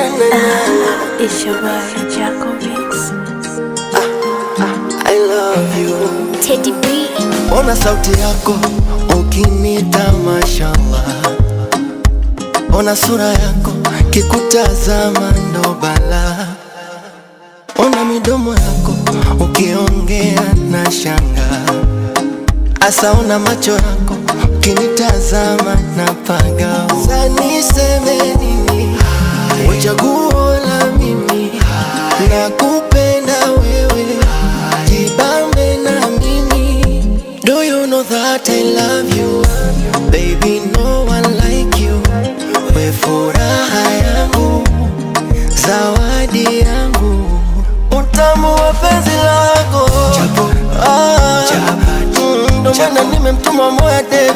It's your boy, Jaco Mix. I love you. Teddy B. Ona sauti yako ukinita, mashallah. Ona sura yako kikutazama ndo bala. Ona midomo yako ukiongea na shanga. Asa ona macho yako ukinitazama na paga. Know I love you? Baby, no one like you. We furaha yangu, zawadi yangu, utamu wa penzi lako. Ah, mm, Ndo maana nimemtuma moya de